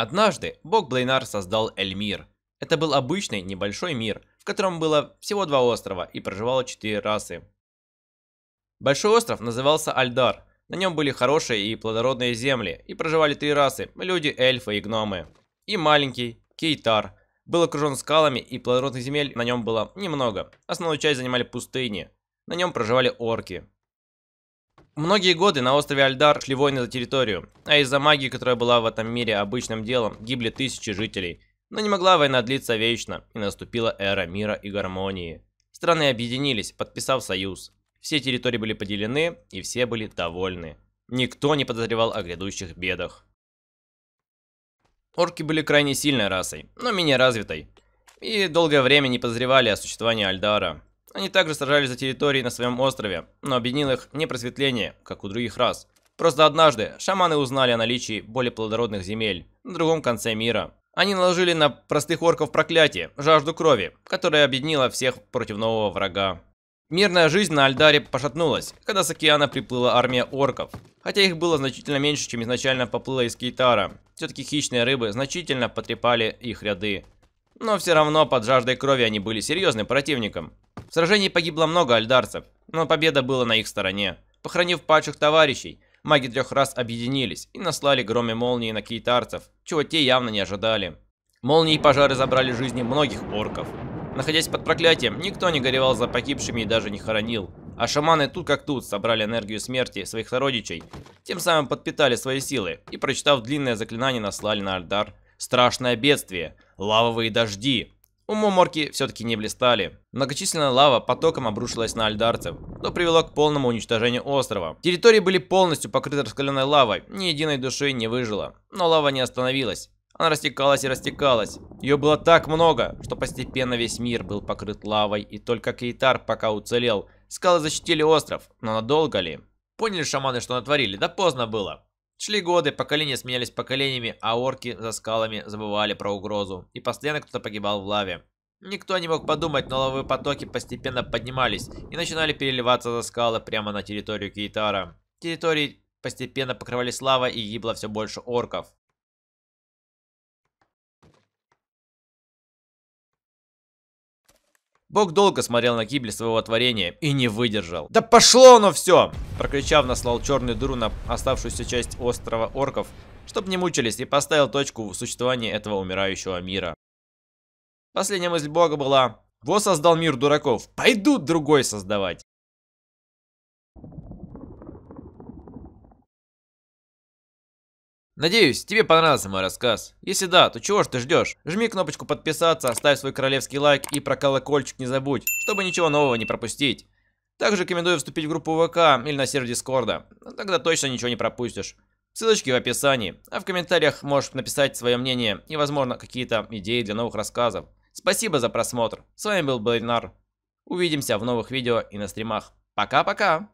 Однажды бог Блейнар создал Эльмир. Это был обычный небольшой мир, в котором было всего два острова и проживало четыре расы. Большой остров назывался Альдар. На нем были хорошие и плодородные земли, и проживали три расы – люди, эльфы и гномы. И маленький, Кейтар, был окружен скалами, и плодородных земель на нем было немного. Основную часть занимали пустыни. На нем проживали орки. Многие годы на острове Альдар шли войны за территорию, а из-за магии, которая была в этом мире обычным делом, гибли тысячи жителей. Но не могла война длиться вечно, и наступила эра мира и гармонии. Страны объединились, подписав союз. Все территории были поделены, и все были довольны. Никто не подозревал о грядущих бедах. Орки были крайне сильной расой, но менее развитой. И долгое время не подозревали о существовании Альдара. Они также сражались за территории на своем острове, но объединило их не просветление, как у других рас. Просто однажды шаманы узнали о наличии более плодородных земель на другом конце мира. Они наложили на простых орков проклятие, жажду крови, которая объединила всех против нового врага. Мирная жизнь на Альдаре пошатнулась, когда с океана приплыла армия орков. Хотя их было значительно меньше, чем изначально поплыла из Кейтара. Все-таки хищные рыбы значительно потрепали их ряды. Но все равно под жаждой крови они были серьезным противником. В сражении погибло много альдарцев, но победа была на их стороне. Похоронив падших товарищей, маги трех раз объединились и наслали громы молнии на кейтарцев, чего те явно не ожидали. Молнии и пожары забрали жизни многих орков. Находясь под проклятием, никто не горевал за погибшими и даже не хоронил. А шаманы тут как тут собрали энергию смерти своих сородичей, тем самым подпитали свои силы и, прочитав длинное заклинание, наслали на Альдар страшное бедствие – лавовые дожди, Умом орки все-таки не блистали. Многочисленная лава потоком обрушилась на альдарцев, что привело к полному уничтожению острова. Территории были полностью покрыты раскаленной лавой, ни единой души не выжило. Но лава не остановилась. Она растекалась и растекалась. Ее было так много, что постепенно весь мир был покрыт лавой, и только Кейтар пока уцелел. Скалы защитили остров, но надолго ли? Поняли шаманы, что натворили? Да поздно было. Шли годы, поколения сменялись поколениями, а орки за скалами забывали про угрозу. И постоянно кто-то погибал в лаве. Никто не мог подумать, но лавовые потоки постепенно поднимались и начинали переливаться за скалы прямо на территорию Кейтара. Территории постепенно покрывались лавой и гибло все больше орков. Бог долго смотрел на гибель своего творения и не выдержал. «Да пошло оно все!» Прокричав, наслал черную дыру на оставшуюся часть острова орков, чтобы не мучились, и поставил точку в существовании этого умирающего мира. Последняя мысль Бога была «Во создал мир дураков, пойдут другой создавать!» Надеюсь, тебе понравился мой рассказ. Если да, то чего ж ты ждешь? Жми кнопочку подписаться, ставь свой королевский лайк и про колокольчик не забудь, чтобы ничего нового не пропустить. Также рекомендую вступить в группу ВК или на сервер Дискорда. Тогда точно ничего не пропустишь. Ссылочки в описании, а в комментариях можешь написать свое мнение и, возможно, какие-то идеи для новых рассказов. Спасибо за просмотр. С вами был Блейнар. Увидимся в новых видео и на стримах. Пока-пока!